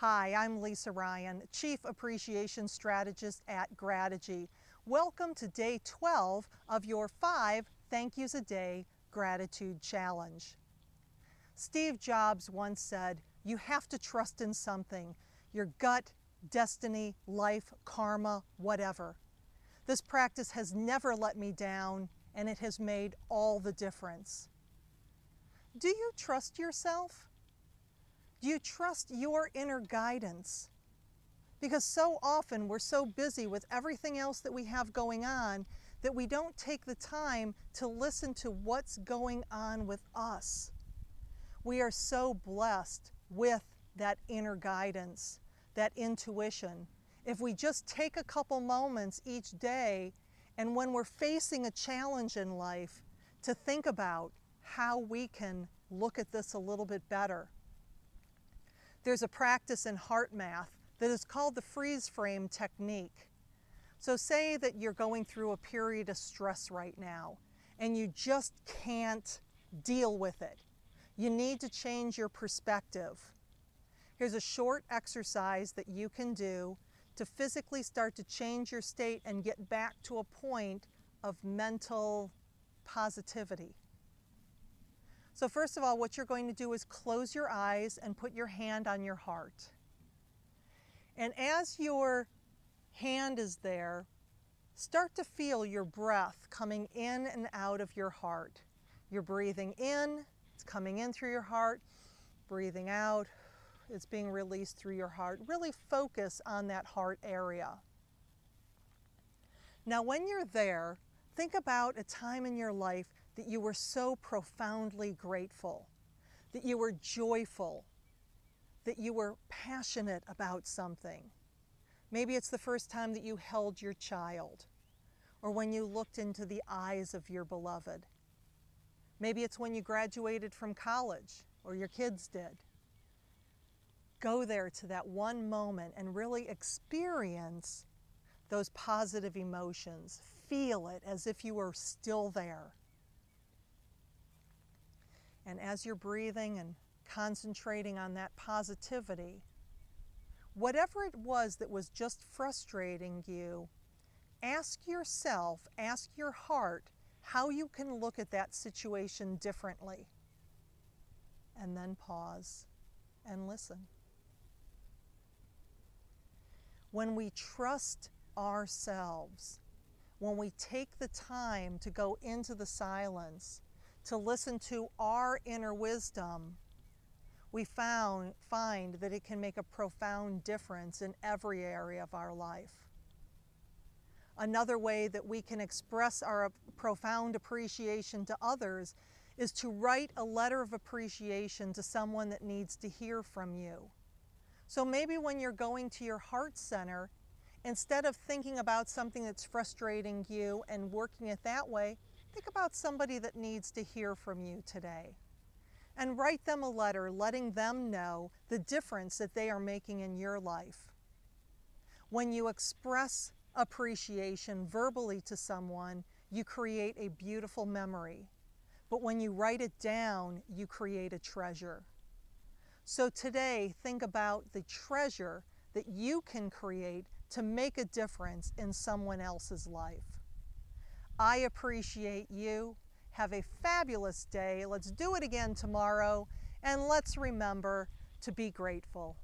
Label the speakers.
Speaker 1: Hi, I'm Lisa Ryan, Chief Appreciation Strategist at Grategy. Welcome to day 12 of your five Thank Yous a Day Gratitude Challenge. Steve Jobs once said, You have to trust in something your gut, destiny, life, karma, whatever. This practice has never let me down and it has made all the difference. Do you trust yourself? Do you trust your inner guidance? Because so often we're so busy with everything else that we have going on that we don't take the time to listen to what's going on with us. We are so blessed with that inner guidance, that intuition. If we just take a couple moments each day and when we're facing a challenge in life, to think about how we can look at this a little bit better there's a practice in HeartMath that is called the freeze frame technique. So say that you're going through a period of stress right now and you just can't deal with it. You need to change your perspective. Here's a short exercise that you can do to physically start to change your state and get back to a point of mental positivity. So first of all, what you're going to do is close your eyes and put your hand on your heart. And as your hand is there, start to feel your breath coming in and out of your heart. You're breathing in, it's coming in through your heart, breathing out, it's being released through your heart. Really focus on that heart area. Now when you're there, think about a time in your life that you were so profoundly grateful, that you were joyful, that you were passionate about something. Maybe it's the first time that you held your child, or when you looked into the eyes of your beloved. Maybe it's when you graduated from college, or your kids did. Go there to that one moment and really experience those positive emotions. Feel it as if you were still there. And as you're breathing and concentrating on that positivity, whatever it was that was just frustrating you, ask yourself, ask your heart how you can look at that situation differently. And then pause and listen. When we trust ourselves, when we take the time to go into the silence to listen to our inner wisdom, we found, find that it can make a profound difference in every area of our life. Another way that we can express our profound appreciation to others is to write a letter of appreciation to someone that needs to hear from you. So maybe when you're going to your heart center, instead of thinking about something that's frustrating you and working it that way, Think about somebody that needs to hear from you today and write them a letter letting them know the difference that they are making in your life. When you express appreciation verbally to someone, you create a beautiful memory. But when you write it down, you create a treasure. So today, think about the treasure that you can create to make a difference in someone else's life. I appreciate you. Have a fabulous day. Let's do it again tomorrow. And let's remember to be grateful.